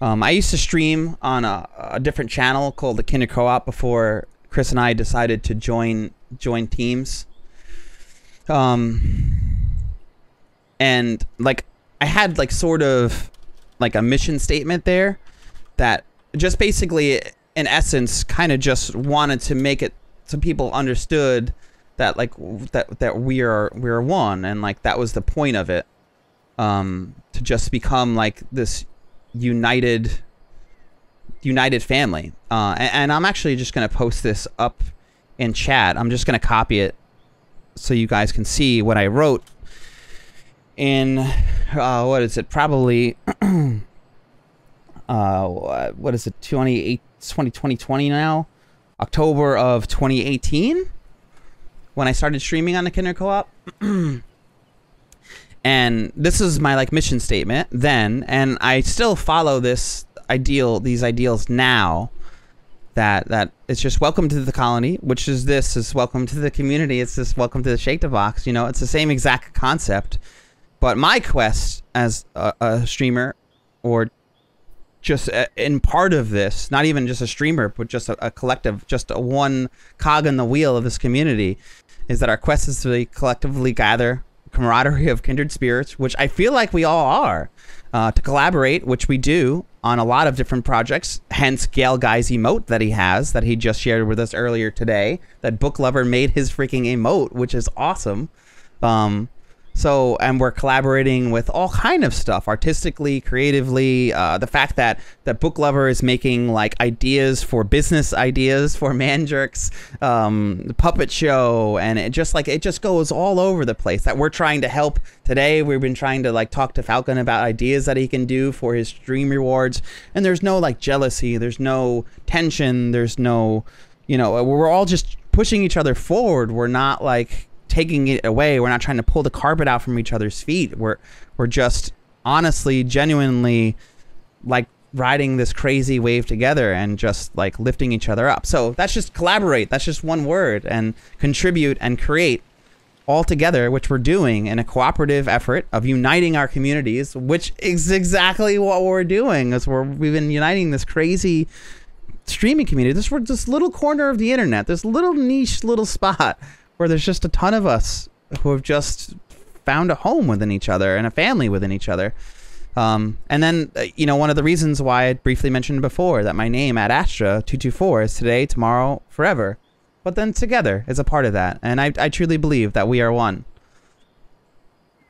Um, I used to stream on a, a different channel called the Kinder Co-op before Chris and I decided to join join teams. Um, and like I had like sort of like a mission statement there that just basically in essence kind of just wanted to make it so people understood that like that that we are we are one and like that was the point of it um to just become like this united united family. Uh and, and i'm actually just going to post this up in chat. I'm just going to copy it so you guys can see what i wrote in uh what is it? Probably uh what is it? 28 2020 now? October of 2018 when i started streaming on the kinder co-op and this is my like mission statement then. And i still follow this ideal these ideals now that that it's just welcome to the colony which is this is welcome to the community it's this welcome to the shake the box you know it's the same exact concept. But my quest as a, a streamer or just a, in part of this not even just a streamer but just a, a collective just a one cog in the wheel of this community is that our quest is to collectively gather camaraderie of kindred spirits, which I feel like we all are, uh, to collaborate, which we do on a lot of different projects. Hence, Gail Guy's emote that he has, that he just shared with us earlier today. That Book Lover made his freaking emote, which is awesome. Um, so, and we're collaborating with all kind of stuff, artistically, creatively. Uh, the fact that that Book Lover is making like ideas for business ideas for Manjerks, um, the puppet show, and it just like it just goes all over the place. That we're trying to help today. We've been trying to like talk to Falcon about ideas that he can do for his stream rewards, and there's no like jealousy, there's no tension, there's no, you know, we're all just pushing each other forward. We're not like taking it away. We're not trying to pull the carpet out from each other's feet. We're we're just honestly, genuinely like riding this crazy wave together and just like lifting each other up. So that's just collaborate. That's just one word and contribute and create all together, which we're doing in a cooperative effort of uniting our communities, which is exactly what we're doing. Is we're we've been uniting this crazy streaming community. This this little corner of the internet, this little niche little spot where there's just a ton of us who have just found a home within each other and a family within each other. Um, and then, uh, you know, one of the reasons why I briefly mentioned before that my name at Astra 224 is today, tomorrow, forever. But then together is a part of that. And I, I truly believe that we are one.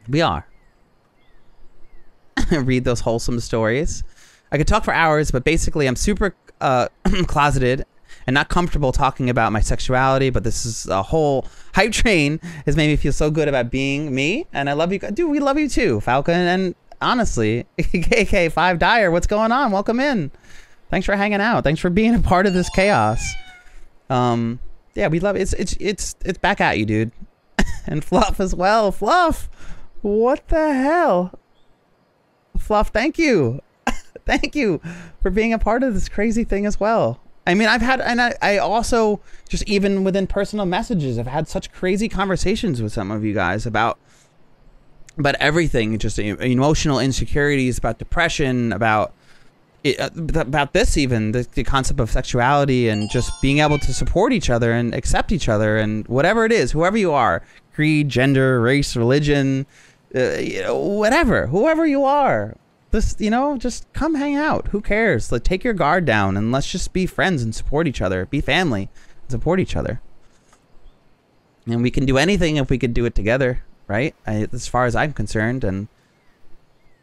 We are. Read those wholesome stories. I could talk for hours, but basically, I'm super uh, closeted and not comfortable talking about my sexuality, but this is a whole hype train has made me feel so good about being me. And I love you. Dude, we love you too, Falcon. And honestly, KK5 Dyer, what's going on? Welcome in. Thanks for hanging out. Thanks for being a part of this chaos. Um, yeah, we love it. It's, it's, it's, it's back at you, dude. and Fluff as well. Fluff! What the hell? Fluff, thank you. thank you for being a part of this crazy thing as well. I mean, I've had, and I, I also just even within personal messages, I've had such crazy conversations with some of you guys about, about everything, just emotional insecurities, about depression, about, uh, about this even the, the concept of sexuality and just being able to support each other and accept each other and whatever it is, whoever you are, creed, gender, race, religion, uh, you know, whatever, whoever you are, this you know just come hang out. Who cares? Like take your guard down and let's just be friends and support each other. Be family and support each other. And we can do anything if we could do it together right? I, as far as i'm concerned and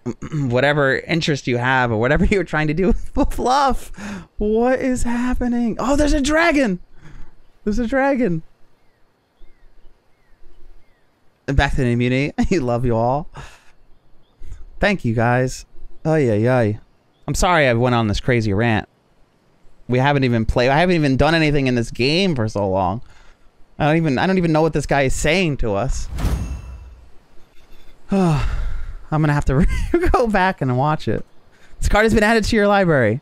whatever interest you have or whatever you're trying to do fluff what is happening? Oh there's a dragon! There's a dragon! Back to the immunity. I love you all. Thank you guys Ay, yeah, yeah. I'm sorry I went on this crazy rant. We haven't even played. I haven't even done anything in this game for so long. I don't even. I don't even know what this guy is saying to us. Oh, I'm gonna have to go back and watch it. This card has been added to your library.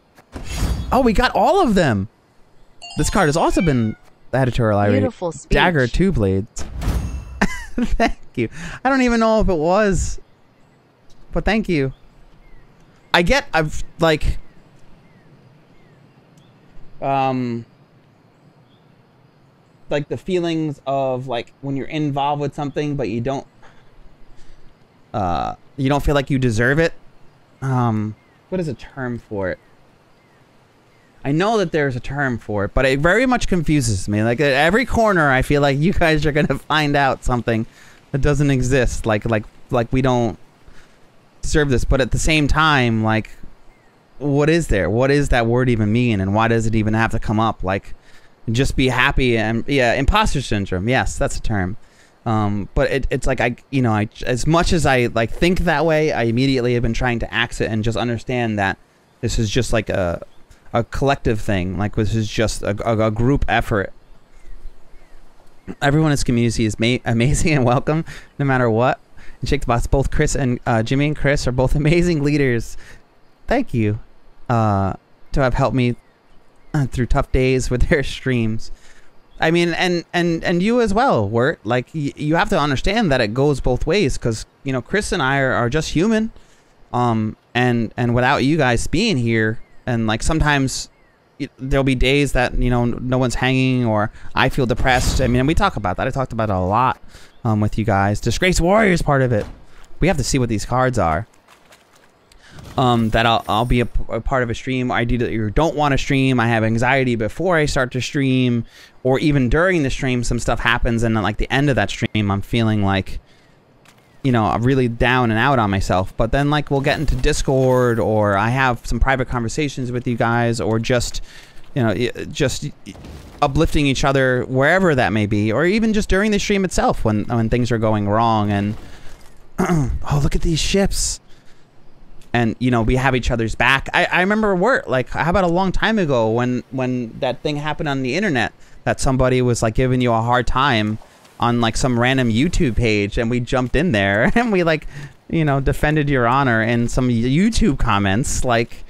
Oh, we got all of them. This card has also been added to our library. Beautiful speech. Dagger two blades. thank you. I don't even know if it was, but thank you. I get I've like um like the feelings of like when you're involved with something but you don't uh you don't feel like you deserve it um what is a term for it I know that there's a term for it, but it very much confuses me. Like at every corner, I feel like you guys are gonna find out something that doesn't exist. Like like like we don't deserve this, but at the same time, like what is there? What does that word even mean, and why does it even have to come up? Like just be happy and yeah, imposter syndrome. Yes, that's a term. Um, but it, it's like I, you know, I as much as I like think that way, I immediately have been trying to axe it and just understand that this is just like a a collective thing. Like this is just a, a, a group effort. Everyone in this community is ma- amazing and welcome, no matter what. And Shake the Box, both Chris and uh, Jimmy and Chris are both amazing leaders. Thank you uh, to have helped me uh, through tough days with their streams. I mean, and and and you as well, Wirt. Like you have to understand that it goes both ways, because you know Chris and I are, are just human, um, and and without you guys being here, and like sometimes there'll be days that you know no one's hanging or I feel depressed. I mean, and we talk about that. I talked about it a lot um, with you guys. Disgrace Warriors part of it. We have to see what these cards are. Um, that I'll, I'll be a, a part of a stream. I do or don't want to stream. I have anxiety before I start to stream, or even during the stream, some stuff happens, and at like the end of that stream, I'm feeling like you know, really down and out on myself. But then, like, we'll get into Discord, or I have some private conversations with you guys, or just, you know, just uplifting each other wherever that may be, or even just during the stream itself when when things are going wrong. And oh, look at these ships. And you know we have each other's back. I, I remember work like how about a long time ago when when that thing happened on the internet that somebody was like giving you a hard time on like some random YouTube page and we jumped in there and we like, you know, defended your honor in some YouTube comments like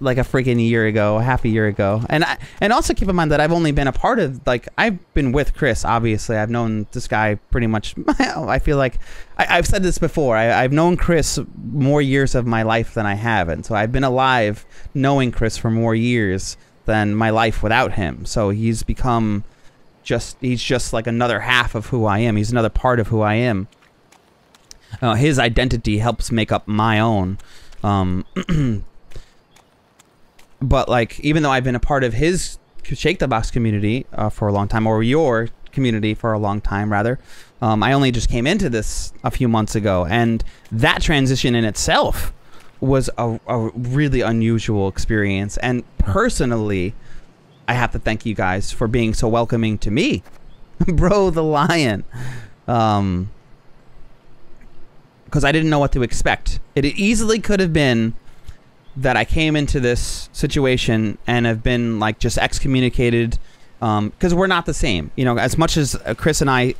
like a freaking year ago, half a year ago. And I, and also keep in mind that I've only been a part of like I've been with Chris. Obviously, I've known this guy pretty much. I feel like I, have said this before. I, I've known Chris more years of my life than I have, and so I've been alive knowing Chris for more years than my life without him. So he's become just he's just like another half of who I am. He's another part of who I am. Uh, his identity helps make up my own. Um, but like, even though I've been a part of his Shake the Box community uh, for a long time, or your community for a long time, rather, um, I only just came into this a few months ago, and that transition in itself was a, a really unusual experience. And personally, I have to thank you guys for being so welcoming to me, bro, the lion. Um, because I didn't know what to expect. It easily could have been that I came into this situation and have been like just excommunicated because um, we're not the same. You know, as much as uh, Chris and I,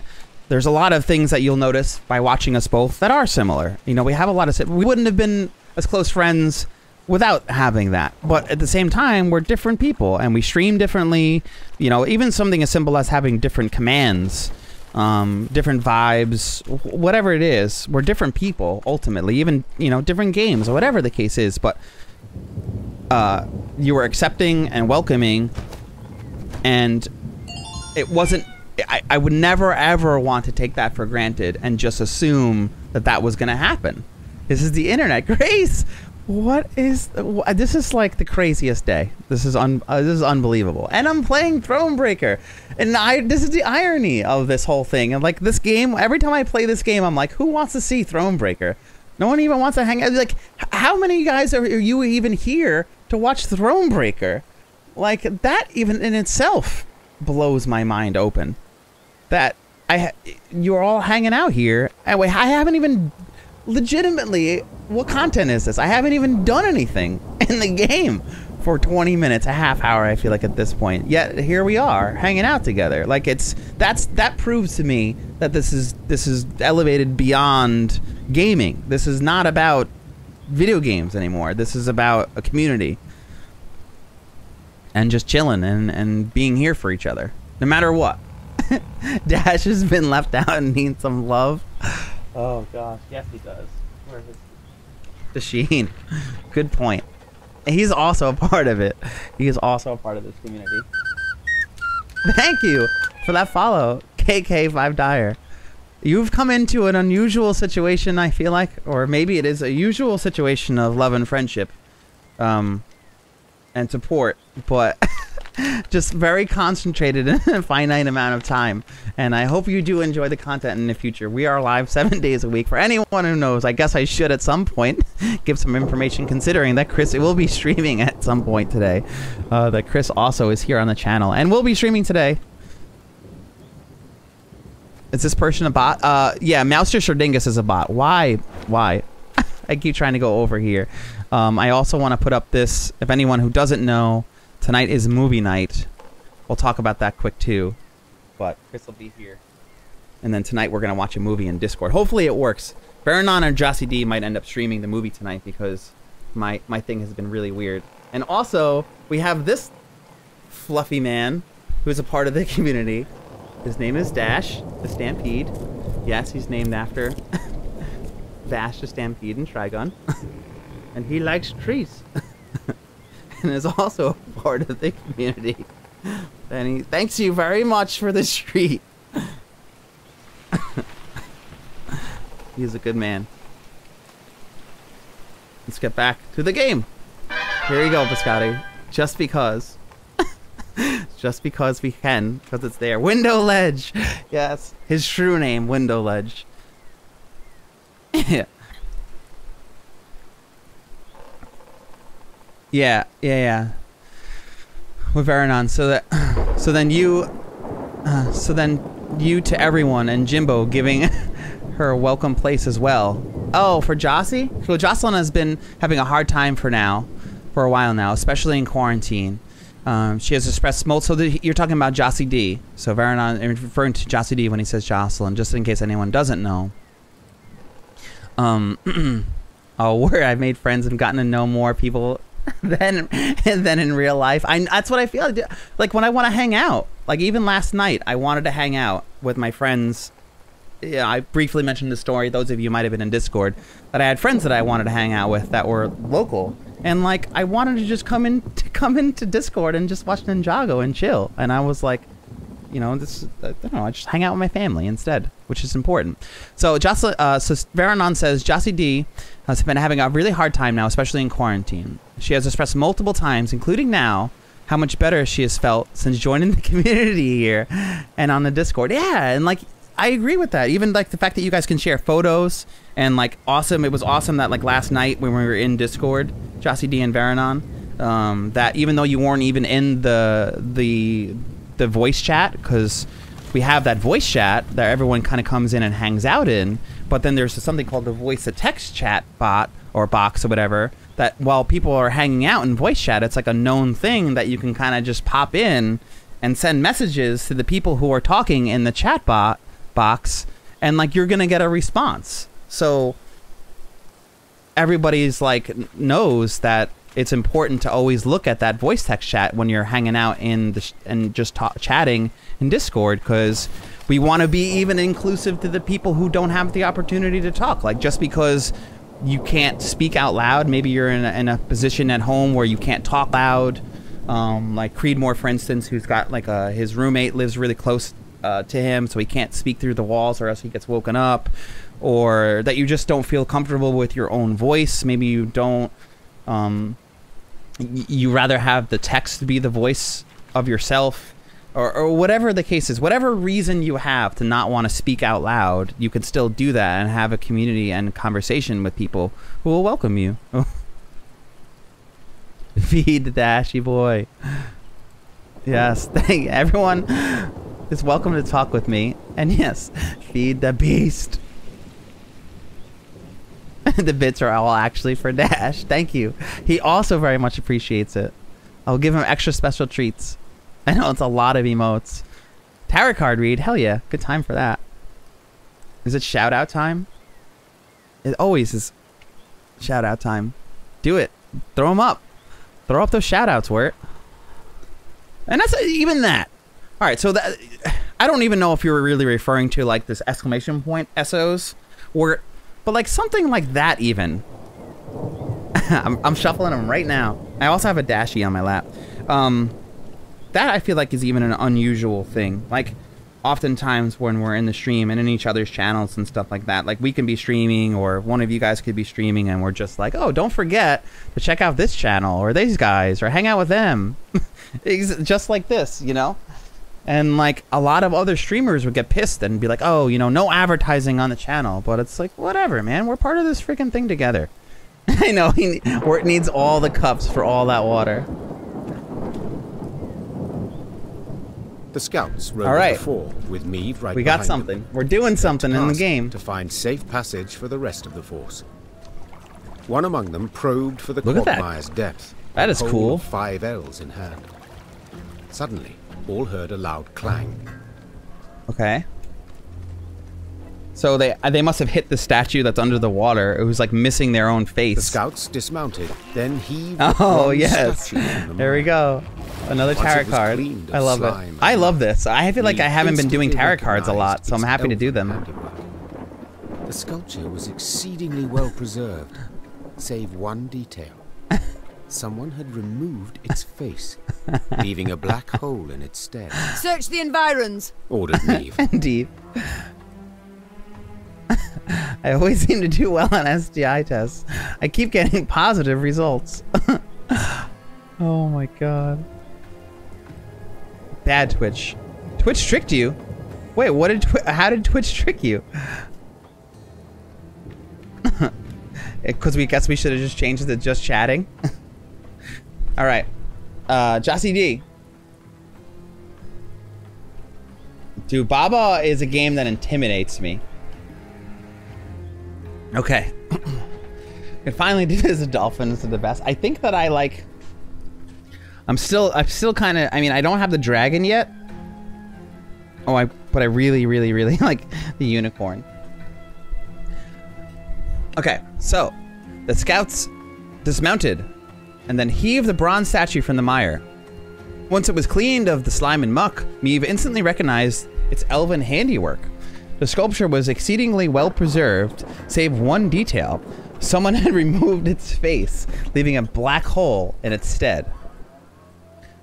there's a lot of things that you'll notice by watching us both that are similar. You know, we have a lot of we wouldn't have been as close friends without having that. But at the same time, we're different people and we stream differently. You know, even something as simple as having different commands, um, different vibes, whatever it is, we're different people ultimately. Even you know, different games or whatever the case is. But uh, you were accepting and welcoming, and it wasn't. I, I would never ever want to take that for granted and just assume that that was going to happen. This is the internet. Grace, what is this? Is like the craziest day. This is un uh, this is unbelievable. And I'm playing Thronebreaker, and I this is the irony of this whole thing. And like this game, every time I play this game, I'm like, who wants to see Thronebreaker? No one even wants to hang out. Like, how many guys are, are you even here to watch Thronebreaker? Like that, even in itself, blows my mind open. That I you're all hanging out here. Anyway, I haven't even legitimately, what content is this? I haven't even done anything in the game for 20 minutes, a half hour, I feel like at this point. Yet here we are, hanging out together. Like it's that's that proves to me that this is this is elevated beyond gaming. This is not about video games anymore. This is about a community. And just chilling and, and being here for each other. No matter what. Dash has been left out and needs some love. Oh gosh, yes he does. Where is the Sheen? Good point. He's also a part of it. He is also a part of this community. Thank you for that follow, KK5 Dyer. You've come into an unusual situation, I feel like, or maybe it is a usual situation of love and friendship, um, and support, but just very concentrated in a finite amount of time. And I hope you do enjoy the content in the future. We are live seven days a week. For anyone who knows, I guess I should at some point give some information, considering that Chris will be streaming at some point today. Uh, that Chris also is here on the channel and will be streaming today. Is this person a bot? Uh, yeah, Mouster Shardingus is a bot. Why? Why? I keep trying to go over here. Um, I also want to put up this. If anyone who doesn't know, tonight is movie night. We'll talk about that quick too. But Chris will be here. And then tonight we're gonna watch a movie in Discord. Hopefully it works. Varanon and Jossie D might end up streaming the movie tonight because my my thing has been really weird. And also we have this fluffy man who is a part of the community. His name is Dash the Stampede. Yes, he's named after Dash the Stampede and Trigon. and he likes trees. and is also a part of the community. And he thanks you very much for the treat. He's a good man. Let's get back to the game. Here you go, Biscotti. Just because. Just because we can, because it's there. Window Ledge! Yes, his true name, Window Ledge. yeah. Yeah, yeah, yeah. With Varanon, so that, so then you, uh, so then you to everyone and Jimbo giving her a welcome place as well. Oh, for Jossie? Well, Jocelyn has been having a hard time for now, for a while now, especially in quarantine. Um, she has expressed molt. So the, you're talking about Jossie D. So Varanon referring to Jossie D when he says Jocelyn, just in case anyone doesn't know. Um, oh, where I've made friends and gotten to know more people than than in real life. I that's what I feel like. Like when I want to hang out. Like even last night, I wanted to hang out with my friends. Yeah, I briefly mentioned the story. Those of you might have been in Discord that I had friends that I wanted to hang out with that were local, and like I wanted to just come in to come into Discord and just watch Ninjago and chill. And I was like, you know, this I don't know, I just hang out with my family instead, which is important. So Jocelyn, uh, so Varanon says Jossie D has been having a really hard time now, especially in quarantine. She has expressed multiple times, including now, how much better she has felt since joining the community here and on the Discord. Yeah, and like I agree with that. Even like the fact that you guys can share photos and like awesome. It was awesome that like last night when we were in Discord, Jossie D and Varanon, um, that even though you weren't even in the the the voice chat because we have that voice chat that everyone kind of comes in and hangs out in. But then there's something called the voice to text chat bot or box or whatever that while people are hanging out in voice chat, it's like a known thing that you can kind of just pop in and send messages to the people who are talking in the chat bot box and like you're gonna get a response. So everybody's like knows that it's important to always look at that voice text chat when you're hanging out in the and just talk, chatting in Discord because we want to be even inclusive to the people who don't have the opportunity to talk. Like just because you can't speak out loud, maybe you're in a, in a position at home where you can't talk loud. Um, like Creedmoor, for instance, who's got like a his roommate lives really close uh, to him, so he can't speak through the walls, or else he gets woken up. Or that you just don't feel comfortable with your own voice. Maybe you don't. Um, you rather have the text be the voice of yourself or, or, whatever the case is whatever reason you have to not want to speak out loud you can still do that and have a community and conversation with people who will welcome you feed the dashy boy yes thank everyone is welcome to talk with me and yes feed the beast the bits are all actually for Dash. Thank you. He also very much appreciates it. I'll give him extra special treats. I know it's a lot of emotes. Tarot card read. Hell yeah. Good time for that. Is it shout out time? It always is shout out time. Do it. Throw them up. Throw up those shout outs, Wirt. And that's even that. All right, so that I don't even know if you were really referring to like this exclamation point SOs or but like something like that even. I'm, I'm shuffling them right now. I also have a dashie on my lap. Um, that I feel like is even an unusual thing. Like, oftentimes when we're in the stream and in each other's channels and stuff like that, like we can be streaming or one of you guys could be streaming and we're just like, oh, don't forget to check out this channel or these guys or hang out with them. just like this, you know? And like a lot of other streamers would get pissed and be like, oh, you know, no advertising on the channel. But it's like, whatever, man. We're part of this freaking thing together. I know, he, or it needs all the cups for all that water. The scouts rode All right. before with me right We got something. them. We're doing something in the game. to find safe passage for the rest of the force. One among them probed for the Look at that. depth. That is cool. Five L's in hand. Suddenly, all heard a loud clang. Okay. So they uh, they must have hit the statue that's under the water. It was like missing their own face. The scouts dismounted, then he. Oh yes. the There we go. Another Once tarot card. I love it. I love this. I feel like I haven't been doing tarot cards a lot, so I'm happy to do them. handiwork. The sculpture was exceedingly well preserved, save one detail. Someone had removed its face, leaving a black hole in its stead. Search the environs. Ordered Meve. Indeed. I always seem to do well on STI tests. I keep getting positive results. oh my god. Bad Twitch. Twitch tricked you. Wait, what did Twi- how did Twitch trick you? Because we guess we should have just changed it to just chatting. All right, uh, Jossie D. Dude, Baba is a game that intimidates me. Okay. I finally did as a dolphin is the best. I think that I like. I'm still. I'm still kind of. I mean, I don't have the dragon yet. Oh, I. But I really, really, really like the unicorn. Okay, so the scouts dismounted, and then heave the bronze statue from the mire. Once it was cleaned of the slime and muck, Meve instantly recognized its elven handiwork. The sculpture was exceedingly well preserved, save one detail. Someone had removed its face, leaving a black hole in its stead.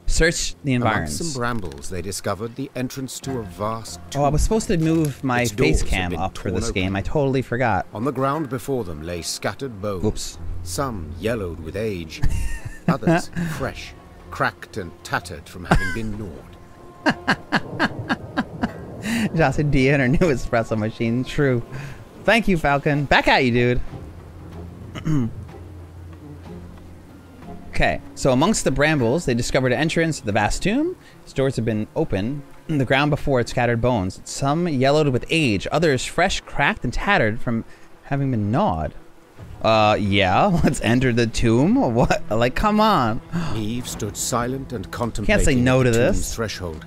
Search the Amongst environs. some brambles, they discovered the entrance to a vast tomb. Oh, I was supposed to move my Its face cam up for this open. game. I totally forgot. On the ground before them lay scattered bones. Oops. Some yellowed with age, others fresh, cracked and tattered from having been gnawed. Jocelyn D and her new espresso machine. True. Thank you, Falcon. Back at you, dude. okay, so amongst the brambles, they discovered an entrance to the vast tomb. Its doors had been open. The ground before it scattered bones. Some yellowed with age, others fresh, cracked, and tattered from having been gnawed. Uh, yeah, let's enter the tomb. What? Like, come on. Meve stood silent and contemplating say no at the to this. tomb's threshold.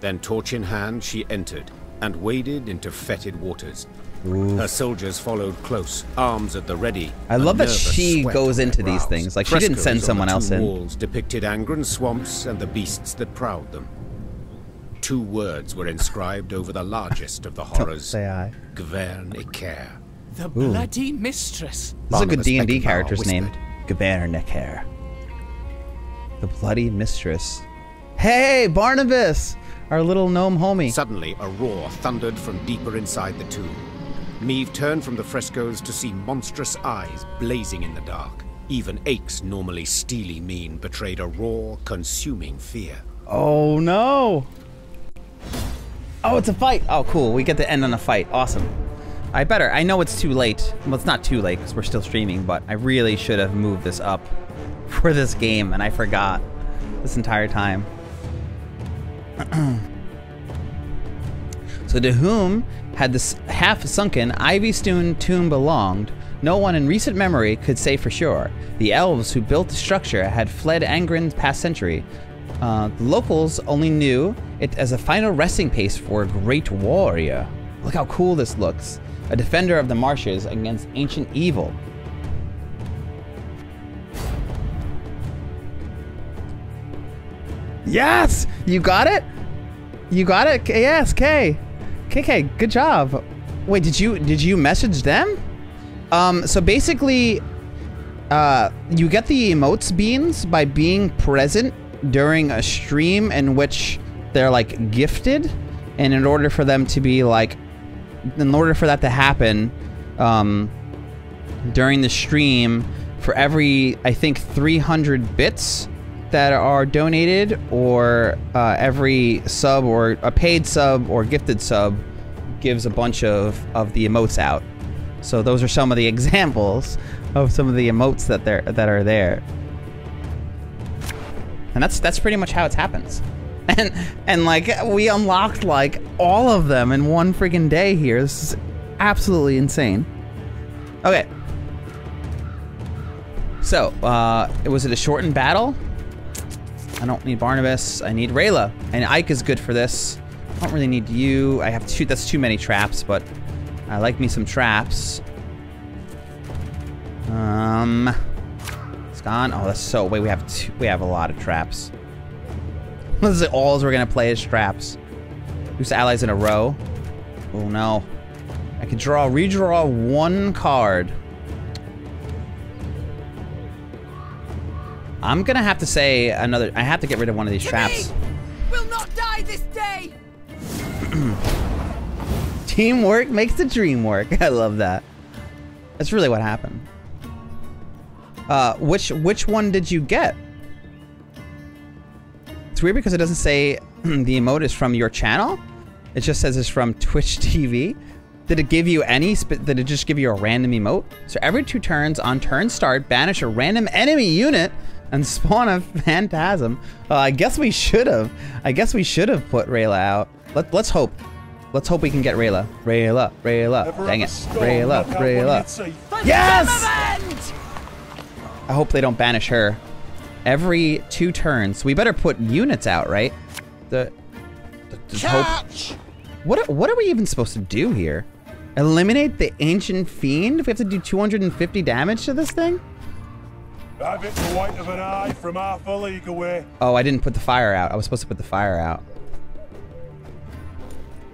Then, torch in hand, she entered and waded into fetid waters. Her soldiers followed close, arms at the ready. I love that she goes into their these things. Like, she didn't send someone the else two in. walls depicted Angren swamps and the beasts that prowled them. Two words were inscribed over the largest of the horrors: Say I. Gvern Iker. The bloody mistress. This is a good D&D Beckenbauer character's name. whispered. Gabernecker. The Bloody Mistress. Hey, Barnabas! Our little gnome homie. Suddenly, a roar thundered from deeper inside the tomb. Meve turned from the frescoes to see monstrous eyes blazing in the dark. Even Eyck's normally steely mien betrayed a raw, consuming fear. Oh, no! Oh, it's a fight! Oh, cool. We get to end on a fight. Awesome. I better. I know it's too late. Well, it's not too late because we're still streaming, but I really should have moved this up for this game, and I forgot this entire time. So to whom had this half-sunken ivy-strewn tomb belonged, no one in recent memory could say for sure. The elves who built the structure had fled Angren's past century. Uh, the locals only knew it as a final resting place for a great warrior. Look how cool this looks. A defender of the marshes against ancient evil. Yes! You got it? You got it? Yes, K. KK, good job. Wait, did you did you message them? Um, so basically, uh, you get the emotes beans by being present during a stream in which they're like gifted, and in order for them to be like, in order for that to happen, um, during the stream, for every I think 300 bits that are donated, or uh, every sub or a paid sub or gifted sub gives a bunch of of the emotes out. So those are some of the examples of some of the emotes that there that are there. And that's that's pretty much how it happens. And and like we unlocked like all of them in one freaking day here. This is absolutely insane. Okay. So, uh, was it a shortened battle? I don't need Barnabas. I need Rayla. And Eyck is good for this. I don't really need you. I have two. That's too many traps, but I like me some traps. Um, it's gone. Oh, that's so. Wait, we have two, we have a lot of traps. this is all we're gonna play is traps. Who's allies in a row? Oh no. I can draw, redraw one card. I'm gonna have to say another. I have to get rid of one of these traps. Will not die this day. Teamwork makes the dream work. I love that. That's really what happened. Uh, which which one did you get? It's weird because it doesn't say the emote is from your channel. It just says it's from Twitch TV. Did it give you any? Did it just give you a random emote? So every two turns on turn start, banish a random enemy unit and spawn a phantasm. Uh, I guess we should have. I guess we should have put Rayla out. Let, let's hope. Let's hope we can get Rayla. Rayla, Rayla. Dang it. Rayla, Rayla. Yes! I hope they don't banish her. Every two turns. We better put units out, right? The, the, the hope. What, what are we even supposed to do here? Eliminate the Ancient Fiend? If we have to do 250 damage to this thing? Have it the white of an eye from half a league away. Oh, I didn't put the fire out. I was supposed to put the fire out.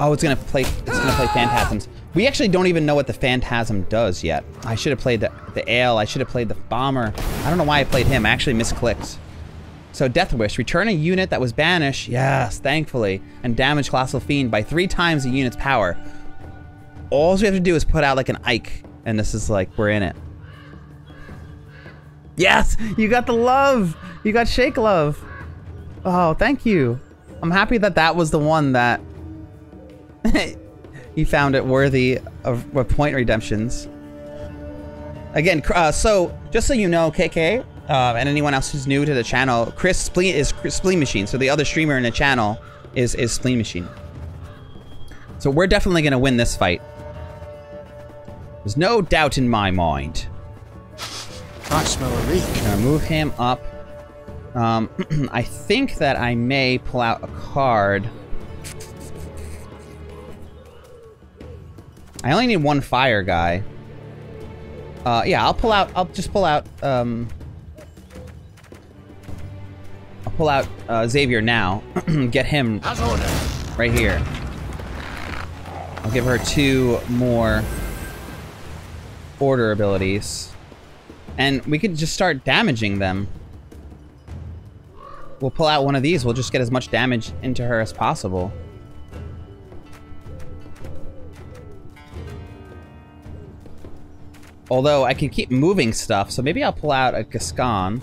Oh, it's gonna play. It's gonna play phantasms. We actually don't even know what the phantasm does yet. I should have played the the ale. I should have played the bomber. I don't know why I played him. I actually misclicked. So Death Wish, return a unit that was banished. Yes, thankfully, and damage Colossal Fiend by three times the unit's power. All we have to do is put out like an Eyck, and this is like we're in it. Yes, you got the love. You got Shake Love. Oh, thank you. I'm happy that that was the one that you found it worthy of, of point redemptions. Again, uh, so just so you know, KK, uh, and anyone else who's new to the channel, Chris Spleen is Spleen Machine. So the other streamer in the channel is is Spleen Machine. So we're definitely gonna win this fight. There's no doubt in my mind. I smell a leak. Gonna move him up. Um, I think that I may pull out a card. I only need one fire guy. Uh, yeah, I'll pull out. I'll just pull out. Um, I'll pull out uh, Xavier now. Get him right here. I'll give her two more order abilities. And we could just start damaging them. We'll pull out one of these. We'll just get as much damage into her as possible. Although I can keep moving stuff, so maybe I'll pull out a Gascon.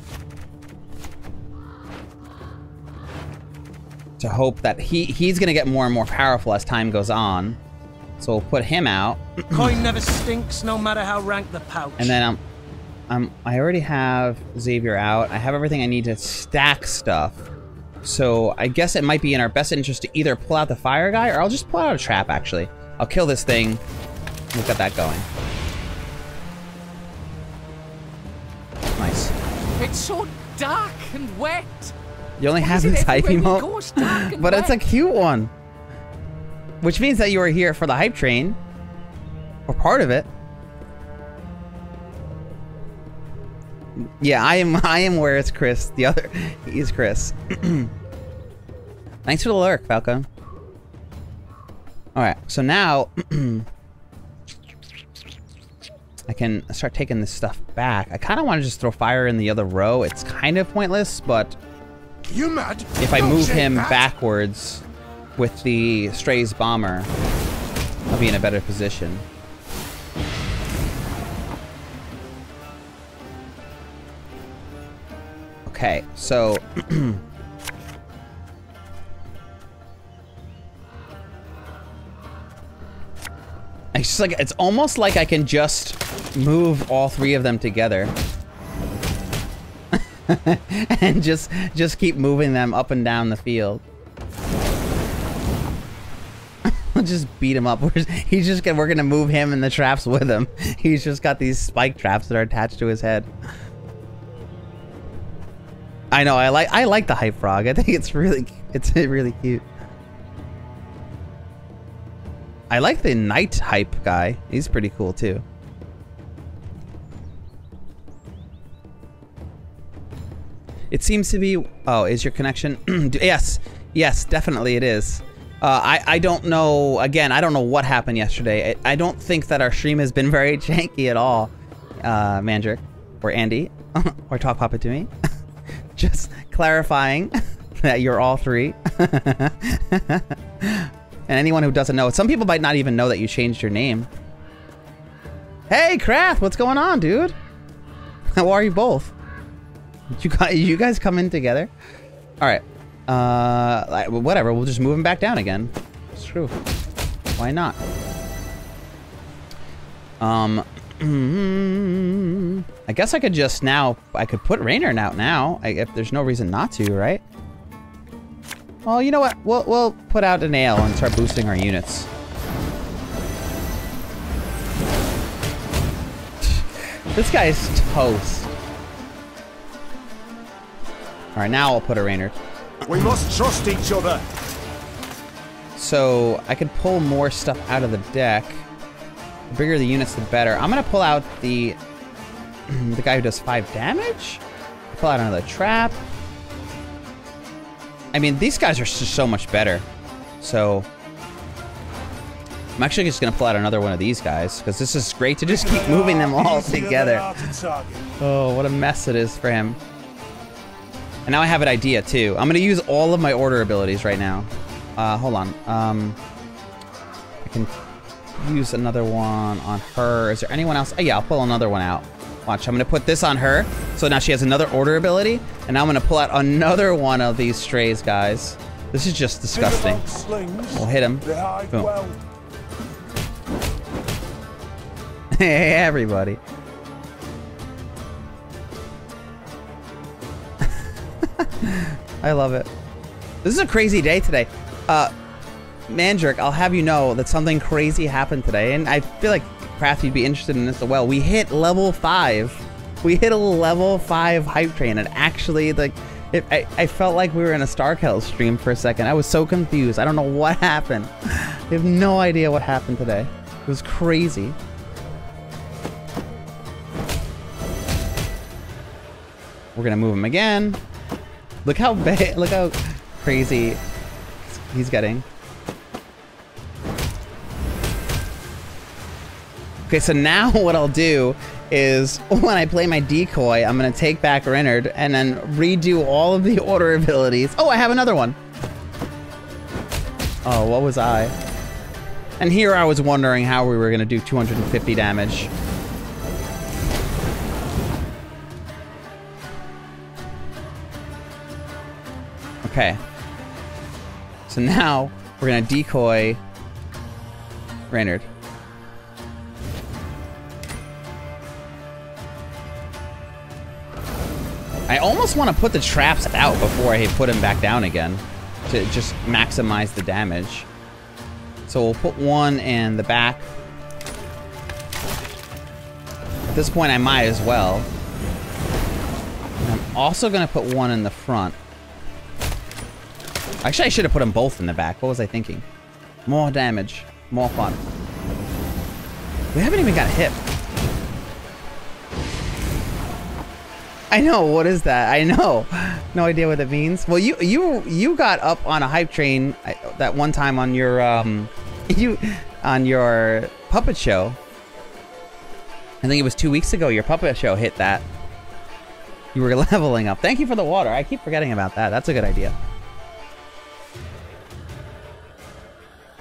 To hope that he he's gonna get more and more powerful as time goes on. So we'll put him out. Coin never stinks, no matter how rank the pouch. And then I'm, I'm, I already have Xavier out. I have everything I need to stack stuff. So I guess it might be in our best interest to either pull out the fire guy or I'll just pull out a trap, actually. I'll kill this thing. We'll get that going. Nice. It's so dark and wet. You only have is this hype emote, go, it's dark and but it's a cute one. Which means that you were here for the hype train. Or part of it. Yeah, I am I am where it's Chris. The other he's Chris. Thanks for the lurk, Falco. Alright, so now I can start taking this stuff back. I kind of want to just throw fire in the other row. It's kind of pointless, but You mad? if I move him that. backwards with the Strays bomber, I'll be in a better position. Okay, so It's just like it's almost like I can just move all three of them together. and just just keep moving them up and down the field. Just beat him up. We're just, he's just gonna, we're gonna move him and the traps with him. He's just got these spike traps that are attached to his head. I know. I like I like the hype frog. I think it's really it's really cute. I like the night hype guy. He's pretty cool too. It seems to be. Oh, is your connection? yes, yes, definitely it is. Uh, I I don't know. Again, I don't know what happened yesterday. I, I don't think that our stream has been very janky at all, uh, or Andy or Talk Papa to me. Just clarifying that you're all three. and anyone who doesn't know, some people might not even know that you changed your name. Hey, Krath, what's going on, dude? How are you both? You guys, you guys come in together? All right. Uh, whatever. We'll just move him back down again. Screw. Why not? Um, Mm-hmm. I guess I could just now. I could put Reynard out now. I, if there's no reason not to, right? Well, you know what? We'll we'll put out a nail and start boosting our units. This guy's toast. All right, now I'll put a Reynard. We must trust each other. So I could pull more stuff out of the deck. The bigger the units, the better. I'm gonna pull out the the guy who does five damage. Pull out another trap. I mean, these guys are just so much better. So I'm actually just gonna pull out another one of these guys because this is great to just keep moving them all together. hard to target. Oh, what a mess it is for him. And now I have an idea too. I'm gonna use all of my order abilities right now. Uh, hold on. Um, I can use another one on her. Is there anyone else? Oh, yeah, I'll pull another one out. Watch, I'm gonna put this on her. So now she has another order ability. And now I'm gonna pull out another one of these strays, guys. This is just disgusting. We'll hit him. Boom. hey, everybody. I love it. This is a crazy day today. Uh, Mandrick, I'll have you know that something crazy happened today, and I feel like Craft, you'd be interested in this as well. We hit level five. We hit a level five hype train, and actually, like, it, I, I felt like we were in a Starkel stream for a second. I was so confused. I don't know what happened. I have no idea what happened today. It was crazy. We're gonna move him again. Look how big, look how crazy he's getting. Okay, so now what I'll do is when I play my decoy, I'm gonna take back Reynard and then redo all of the order abilities. Oh, I have another one. Oh, what was I? And here I was wondering how we were gonna do 250 damage. Okay. So now we're gonna decoy Reynard. I almost want to put the traps out before I put him back down again to just maximize the damage. So we'll put one in the back. At this point, I might as well. And I'm also going to put one in the front. Actually, I should have put them both in the back. What was I thinking? More damage. More fun. We haven't even got hit. I know. What is that? I know. No idea what that means. Well, you you you got up on a hype train that one time on your um you on your puppet show. I think it was two weeks ago your puppet show hit that. You were leveling up. Thank you for the water. I keep forgetting about that. That's a good idea.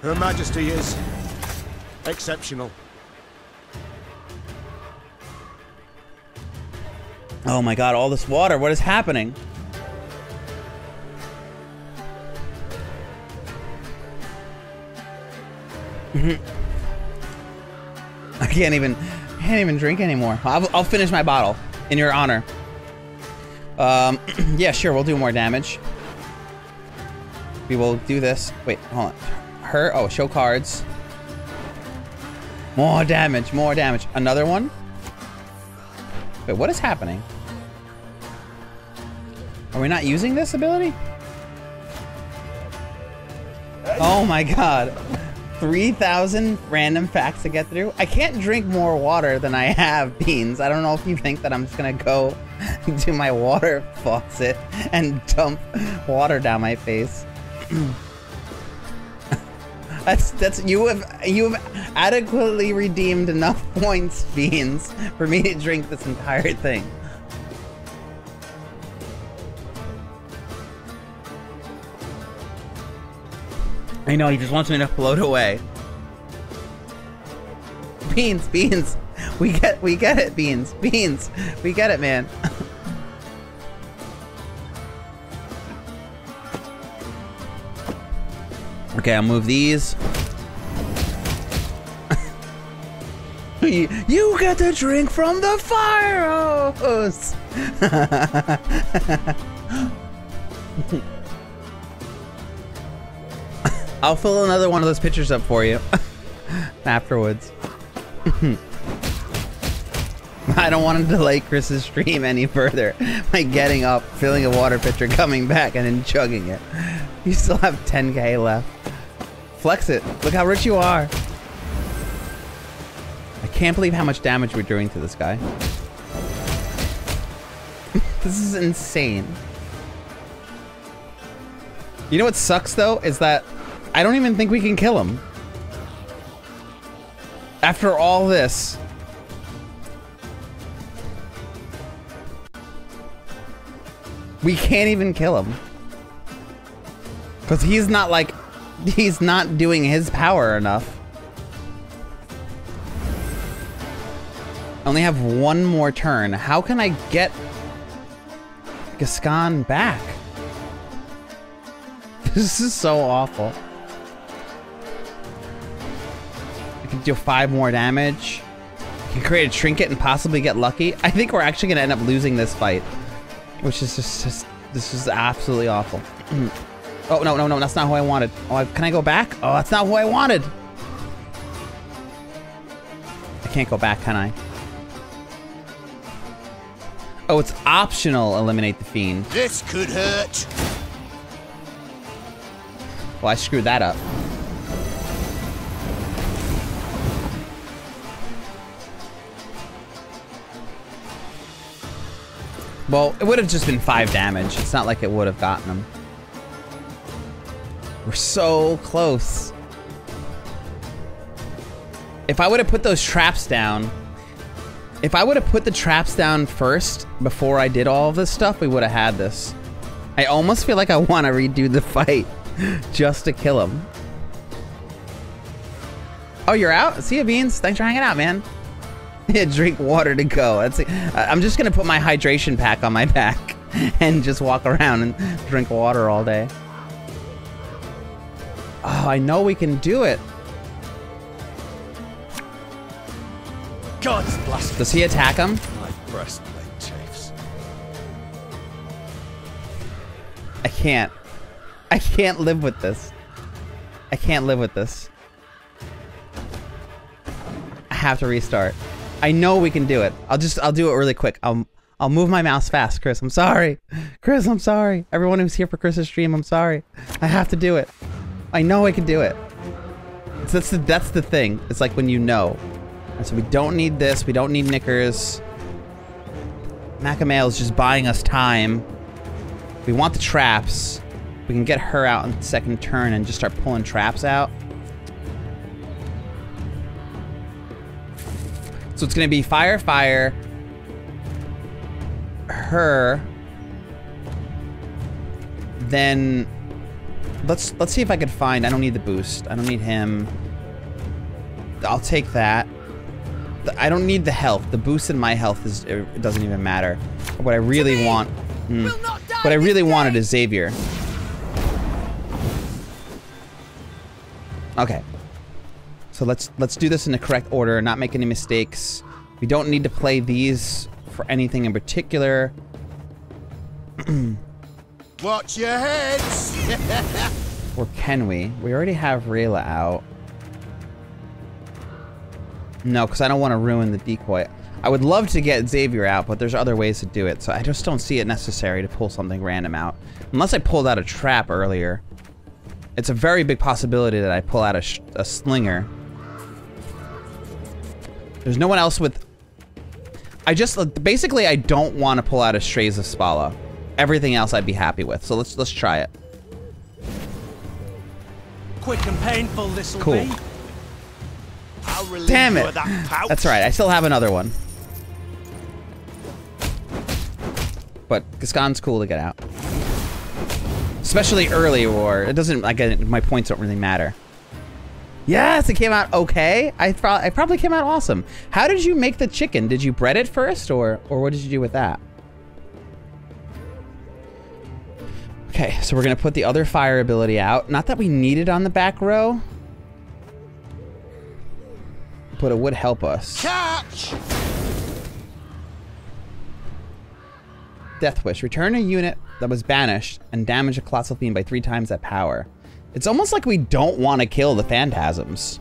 Her Majesty is exceptional. Oh my god, all this water. What is happening? I can't even I can't even drink anymore. I'll, I'll finish my bottle in your honor. Um, yeah, sure, we'll do more damage. We will do this. Wait, hold on. Her, oh, show cards. More damage, more damage. Another one? Wait, what is happening? Are we not using this ability? Oh my god. 3,000 random facts to get through. I can't drink more water than I have beans. I don't know if you think that I'm just gonna go to my water faucet and dump water down my face. that's that's you have you have adequately redeemed enough points, beans, for me to drink this entire thing. I know, he just wants me to float away. Beans, beans. We get we get it, beans. Beans. We get it, man. okay, I'll move these. you, get to drink from the fire hose. I'll fill another one of those pictures up for you afterwards. I don't want to delay Chris's stream any further by getting up, filling a water pitcher, coming back, and then chugging it. You still have 10k left. Flex it. Look how rich you are. I can't believe how much damage we're doing to this guy. this is insane. You know what sucks though? Is that I don't even think we can kill him. After all this. We can't even kill him. Because he's not like... He's not doing his power enough. I Only have one more turn. How can I get Gascon back? This is so awful. I can deal five more damage. I can create a trinket and possibly get lucky. I think we're actually gonna end up losing this fight. Which is just, just this is absolutely awful. oh, no, no, no, that's not who I wanted. Oh, I, can I go back? Oh, that's not who I wanted. I can't go back, can I? Oh, it's optional eliminate the fiend. This could hurt. Well, I screwed that up. Well, it would have just been five damage. It's not like it would have gotten him. We're so close. If I would have put those traps down, if I would have put the traps down first before I did all of this stuff, we would have had this. I almost feel like I want to redo the fight just to kill him. Oh, you're out? See you, Beans. Thanks for hanging out, man. Yeah, drink water to go. That's. I'm just gonna put my hydration pack on my back and just walk around and drink water all day. Oh, I know we can do it. God's blast. Does he attack him? My breastplate chafes. I can't. I can't live with this. I can't live with this. I have to restart. I know we can do it. I'll just I'll do it really quick. I'll I'll move my mouse fast, Chris. I'm sorry. Chris, I'm sorry. Everyone who's here for Chris's stream, I'm sorry. I have to do it. I know I can do it. It's, that's the that's the thing. It's like when you know. And so we don't need this. We don't need knickers. Macamail is just buying us time. We want the traps. We can get her out in the second turn and just start pulling traps out. So it's gonna be fire, fire, her, then let's let's see if I could find. I don't need the boost. I don't need him. I'll take that. I don't need the health. The boost in my health is it doesn't even matter. What I really me! want. Hmm. Will what I really day! wanted is Xavier. Okay. So let's let's do this in the correct order, not make any mistakes. We don't need to play these for anything in particular. Watch your heads! Or can we? We already have Rayla out. No, because I don't want to ruin the decoy. I would love to get Xavier out, but there's other ways to do it, so I just don't see it necessary to pull something random out. Unless I pulled out a trap earlier. It's a very big possibility that I pull out a, a slinger. There's no one else with... I just... Basically, I don't want to pull out a Strays of Spala. Everything else I'd be happy with, so let's let's try it. Quick and painful this'll Cool. be. Damn it! that. That's right. I still have another one. But Gascon's cool to get out. Especially early war. It doesn't, like, my points don't really matter. Yes, it came out okay. I, pro I probably came out awesome. How did you make the chicken? Did you bread it first, or, or what did you do with that? Okay, so we're gonna put the other fire ability out. Not that we need it on the back row, but it would help us. Catch! Death Wish. Return a unit that was banished and damage a colossal fiend by three times that power. It's almost like we don't want to kill the phantasms.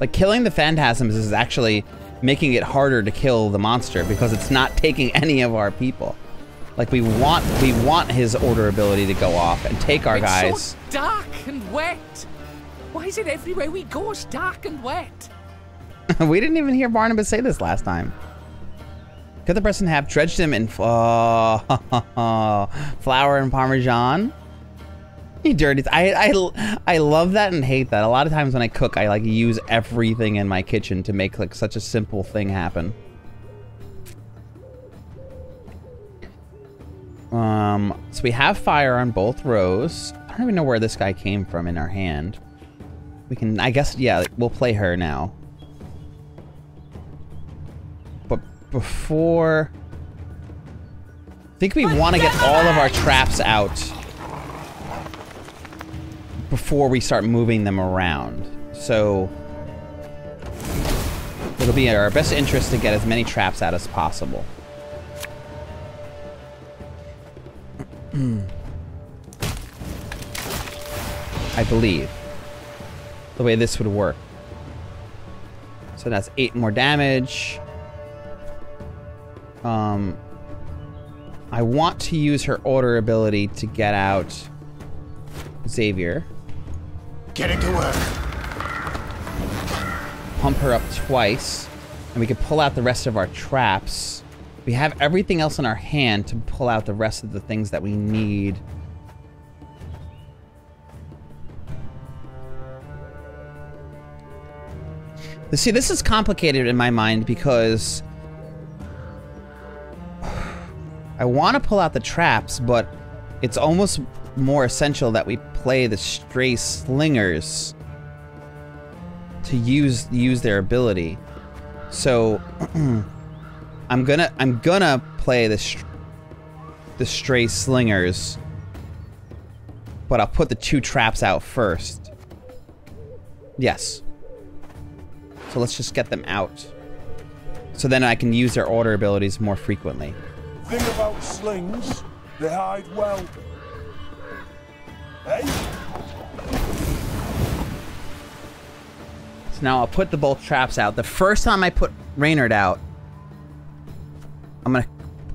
Like killing the phantasms is actually making it harder to kill the monster because it's not taking any of our people. Like we want we want his order ability to go off and take our it's guys. so dark and wet. Why is it everywhere we go it's dark and wet? we didn't even hear Barnabas say this last time. Could the person have dredged him in oh, flour and parmesan? You dirty! I I I love that and hate that. A lot of times when I cook, I like use everything in my kitchen to make like such a simple thing happen. Um, so we have fire on both rows. I don't even know where this guy came from in our hand. We can, I guess, yeah, we'll play her now. But before... I think we want to get all of our traps out before we start moving them around. So it'll be in our best interest to get as many traps out as possible. I believe the way this would work. So that's eight more damage. Um, I want to use her order ability to get out Xavier. Getting to work. Pump her up twice, and we can pull out the rest of our traps. We have everything else in our hand to pull out the rest of the things that we need. See, this is complicated in my mind because I want to pull out the traps, but it's almost more essential that we play the stray slingers to use use their ability. So I'm gonna I'm gonna play the the stray slingers, but I'll put the two traps out first. Yes. So let's just get them out. So then I can use their order abilities more frequently. Thing about slings, they hide well. Hey? So now I'll put the both traps out. The first time I put Reynard out, I'm gonna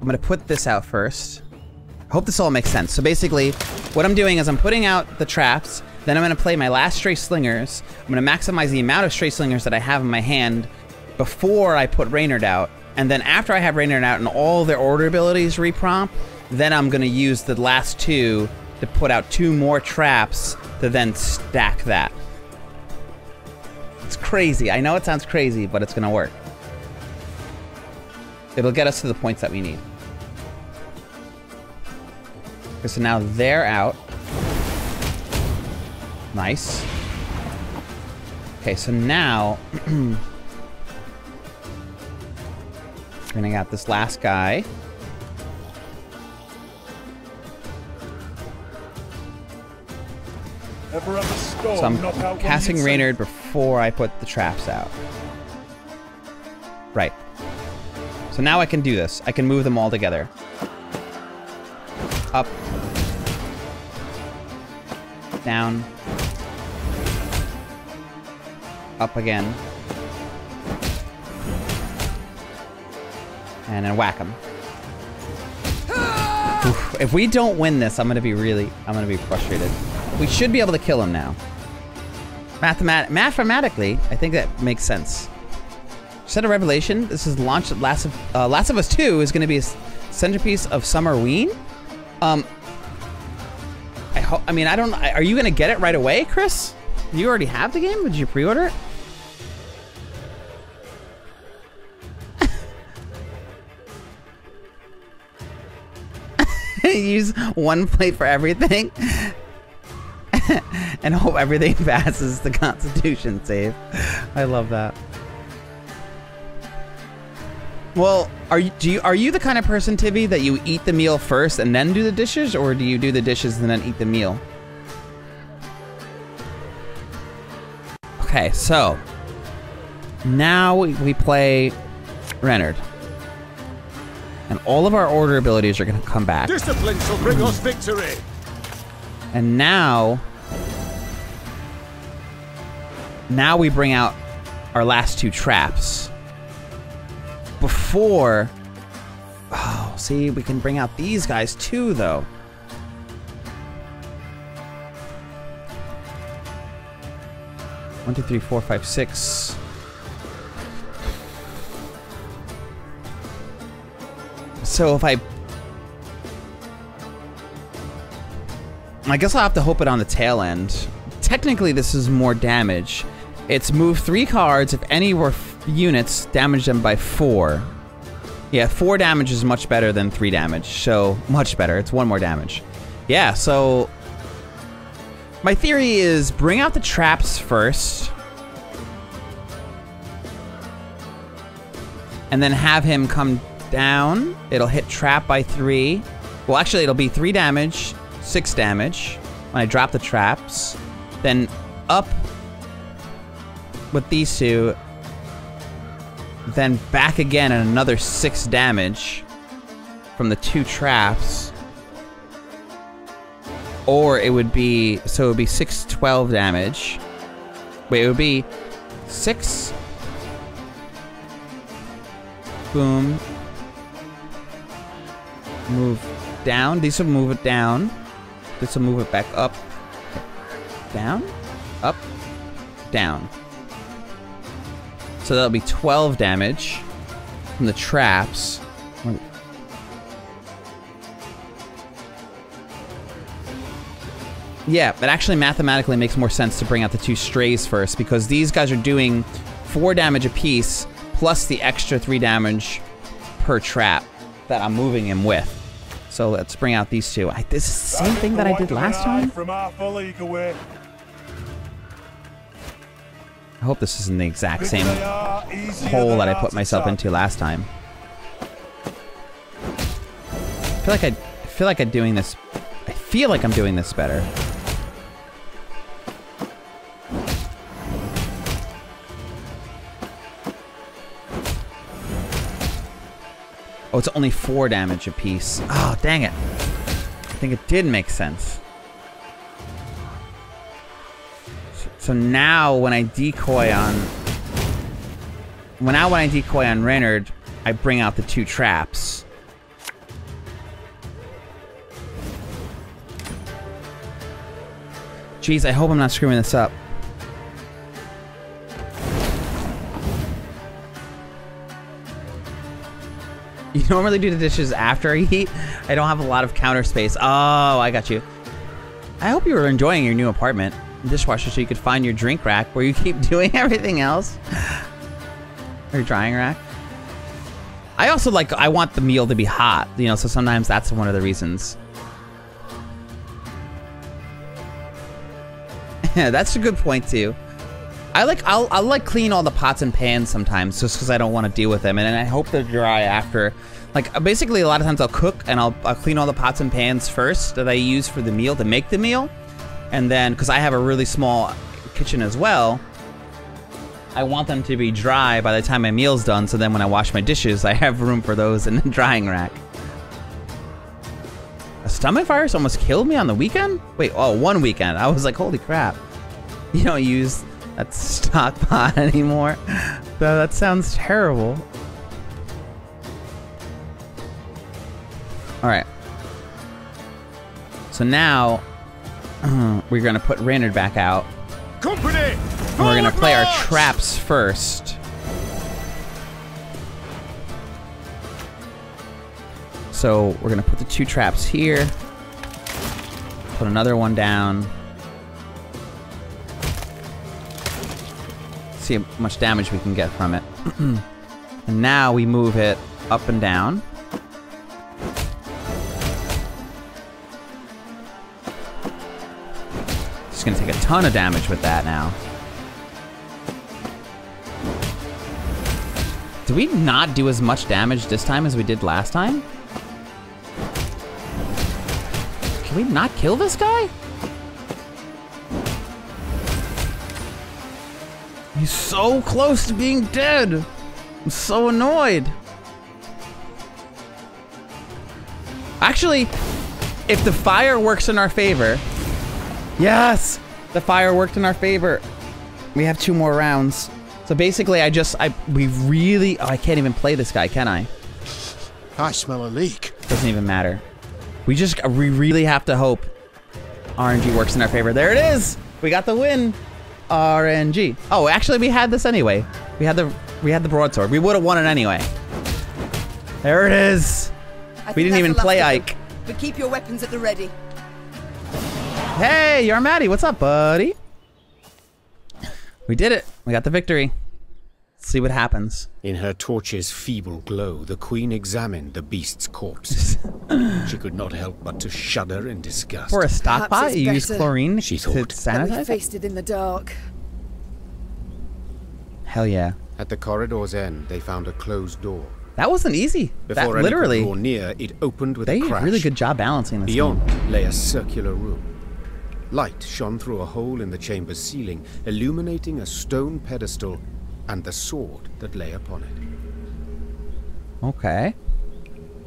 I'm gonna put this out first. I hope this all makes sense. So basically, what I'm doing is I'm putting out the traps, then I'm gonna play my last stray slingers. I'm gonna maximize the amount of stray slingers that I have in my hand before I put Reynard out. And then after I have Reynard out and all their order abilities reprompt, then I'm gonna use the last two to put out two more traps to then stack that. It's crazy. I know it sounds crazy, but it's gonna work. It'll get us to the points that we need. Okay, so now they're out. Nice. Okay, so now we're gonna got this last guy. Ever have a storm So I'm casting Reynard before I put the traps out. Right. So now I can do this. I can move them all together. Up. Down. Up again. And then whack them. If we don't win this, I'm gonna be really, I'm gonna be frustrated. We should be able to kill him now. Mathemat mathematically, I think that makes sense. Set a revelation. This is launched Last of uh, Last of Us 2 is going to be a centerpiece of Summerween. Um, I hope. I mean, I don't. Are you going to get it right away, Chris? Do you already have the game? Did you pre-order it? Use one plate for everything. and hope everything passes the Constitution save. I love that. Well, are you do you are you the kind of person, Tibby, that you eat the meal first and then do the dishes, or do you do the dishes and then eat the meal? Okay, so now we, play Reynard. And all of our order abilities are gonna come back. Discipline shall bring us victory. And now, now we bring out our last two traps. Before, oh, see, we can bring out these guys too, though. One, two, three, four, five, six. So if I I guess I'll have to hope it on the tail end. Technically, this is more damage. It's move three cards. If any were units, damage them by four. Yeah, four damage is much better than three damage. So, much better. It's one more damage. Yeah, so... My theory is bring out the traps first. And then have him come down. It'll hit trap by three. Well, actually, it'll be three damage, six damage when I drop the traps. Then up with these two. Then back again and another six damage from the two traps. Or it would be, so it would be 6, 12 damage. Wait, it would be 6. Boom. Move down. These will move it down. This will move it back up. Down. Up. Down. So that'll be 12 damage from the traps. Yeah, it actually mathematically makes more sense to bring out the two strays first because these guys are doing 4 damage apiece plus the extra 3 damage per trap that I'm moving him with. So let's bring out these two. I, this is the same thing that I did last time? I hope this isn't the exact same they are, easier hole that I put myself into last time. I feel like I, I feel like I'm doing this. I feel like I'm doing this better. Oh, it's only four damage apiece. Oh, dang it. I think it did make sense. So now when I decoy on... When now when I decoy on Reynard, I bring out the two traps. Jeez, I hope I'm not screwing this up. You normally do the dishes after I eat. I don't have a lot of counter space. Oh, I got you. I hope you were enjoying your new apartment. Dishwasher so you could find your drink rack where you keep doing everything else. or your drying rack. I also like, I want the meal to be hot, you know, so sometimes that's one of the reasons. Yeah, that's a good point too. I like I'll I'll like clean all the pots and pans sometimes just because I don't want to deal with them, and I hope they're dry after. Like basically, a lot of times I'll cook and I'll I'll clean all the pots and pans first that I use for the meal to make the meal, and then because I have a really small kitchen as well, I want them to be dry by the time my meal's done. So then when I wash my dishes, I have room for those in the drying rack. A stomach virus almost killed me on the weekend? Wait, oh, one weekend. I was like, holy crap. You don't use that stock pot anymore. that, sounds terrible. Alright. So now, Uh, we're going to put Reynard back out. Company! And we're to play our traps first. So we're going to put the two traps here. Put another one down. See how much damage we can get from it. and now we move it up and down. Ton of damage with that now. Did we not do as much damage this time as we did last time? Can we not kill this guy? He's so close to being dead. I'm so annoyed. Actually, if the fire works in our favor, yes, the fire worked in our favor. We have two more rounds. So basically, I just, I, we really, oh, I can't even play this guy, can I? I smell a leak. Doesn't even matter. We just, we really have to hope RNG works in our favor. There it is. We got the win. RNG. Oh, actually, we had this anyway. We had the, we had the broadsword. We would have won it anyway. There it is. I We didn't even play Eyck. But keep your weapons at the ready. Hey, you're Maddie. What's up, buddy? We did it. We got the victory. Let's see what happens. In her torch's feeble glow, the queen examined the beast's corpse. she could not help but to shudder in disgust. For a stock Perhaps you use chlorine she to thought. That we sanitize? it? faced it in the dark. Hell yeah. At the corridor's end, they found a closed door. That wasn't easy. Before that any literally. could draw near, it opened with They a did a really good job balancing this. Beyond game. lay a circular room. Light shone through a hole in the chamber's ceiling, illuminating a stone pedestal and the sword that lay upon it. Okay.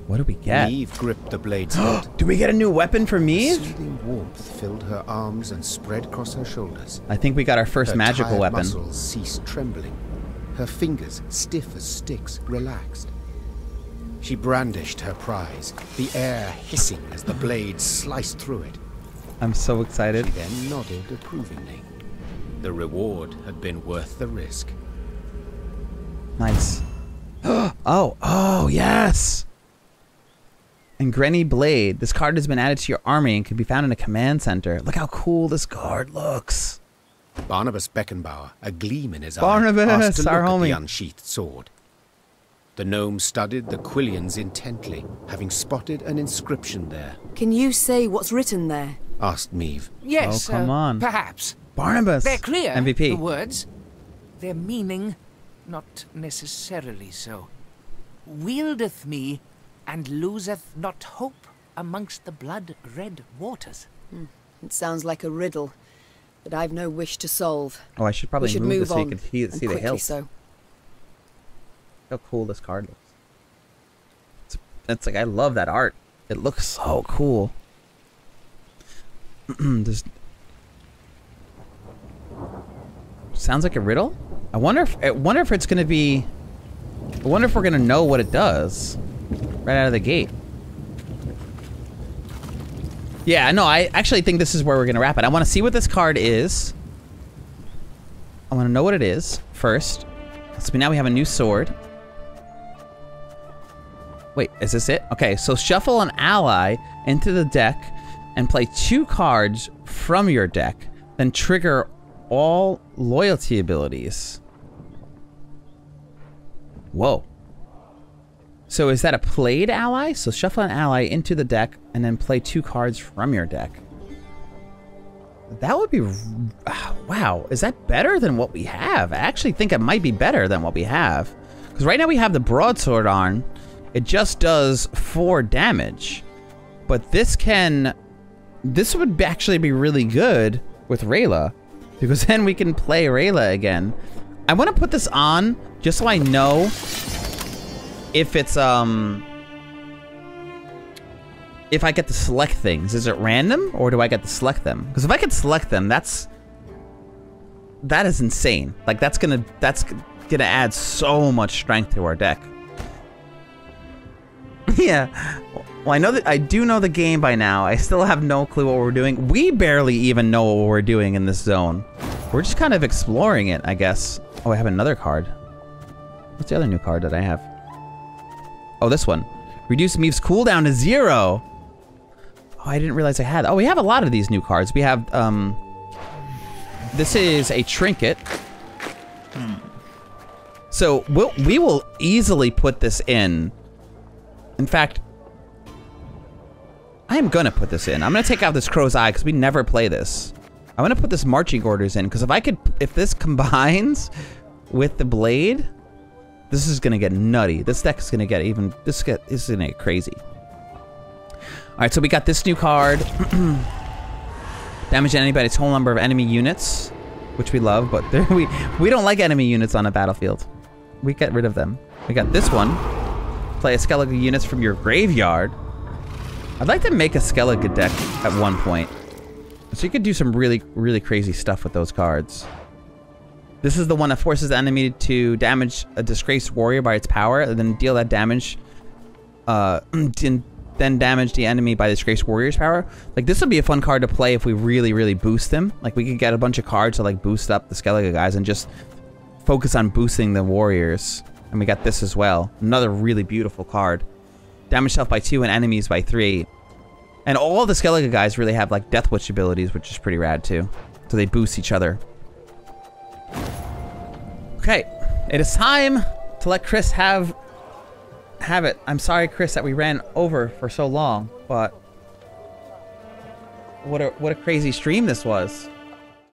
What do we get? Meve gripped the blade's hilt. Do we get a new weapon for me? Soothing warmth filled her arms and spread across her shoulders. I think we got our first Her magical tired weapon. muscles ceased trembling. Her fingers, stiff as sticks, relaxed. She brandished her prize, the air hissing as the blade sliced through it. I'm so excited. She then nodded approvingly. The reward had been worth the risk. Nice. oh, oh, yes. And Granny Blade. This card has been added to your army and can be found in a command center. Look how cool this card looks. Barnabas Beckenbauer, a gleam in his Barnabas, eye, asked to our look at the unsheathed sword. The gnome studied the quillions intently, having spotted an inscription there. Can you say what's written there? Asked Meve. Yes, Oh, come uh, on. perhaps. Barnabas. They're clear, MVP. the words. Their meaning, not necessarily so. Wieldeth me, and loseth not hope amongst the blood-red waters. It sounds like a riddle that I've no wish to solve. Oh, I should probably should move, move this so you on. can see, see the quickly hills. so. How cool this card looks. It's, it's like I love that art. It looks so cool. There's sounds like a riddle. I wonder if I wonder if it's gonna be. I wonder if we're gonna know what it does right out of the gate. Yeah, no, I actually think this is where we're gonna wrap it. I want to see what this card is. I want to know what it is first. So now we have a new sword. Wait, is this it? Okay, so shuffle an ally into the deck and play two cards from your deck. then trigger all loyalty abilities. Whoa. So is that a played ally? So shuffle an ally into the deck and then play two cards from your deck. That would be... Wow. Is that better than what we have? I actually think it might be better than what we have. Because right now we have the broadsword on. It just does four damage. But this can... This would actually be really good with Rayla. Because then we can play Rayla again. I want to put this on just so I know if it's, um... If I get to select things. Is it random or do I get to select them? Because if I can select them, that's... That is insane. Like, that's gonna... That's gonna add so much strength to our deck. yeah. Well, I know that I do know the game by now. I still have no clue what we're doing. We barely even know what we're doing in this zone. We're just kind of exploring it, I guess. Oh, I have another card. What's the other new card that I have? Oh, this one. Reduce Meve's cooldown to zero. Oh, I didn't realize I had. Oh, we have a lot of these new cards. We have, um... This is a trinket. So we'll, we will easily put this in. In fact, I am gonna put this in. I'm gonna take out this crow's eye because we never play this. I'm gonna put this marching orders in because if I could, if this combines with the blade, this is gonna get nutty. This deck is gonna get even. This get this is gonna get crazy. All right, so we got this new card. Damage anybody's whole number of enemy units, which we love, but there, we we don't like enemy units on a battlefield. We get rid of them. We got this one. Play a Skellige units from your graveyard. I'd like to make a Skellige deck at one point. So you could do some really, really crazy stuff with those cards. This is the one that forces the enemy to damage a disgraced warrior by its power, and then deal that damage, uh, then damage the enemy by the disgraced warrior's power. Like, this would be a fun card to play if we really, really boost them. Like, we could get a bunch of cards to, like, boost up the Skellige guys and just focus on boosting the warriors. And we got this as well. Another really beautiful card. Damage self by two and enemies by three. And all the Skellige guys really have like Deathwish abilities, which is pretty rad too. So they boost each other. Okay, it is time to let Chris have have it. I'm sorry, Chris, that we ran over for so long, but what a what a crazy stream this was.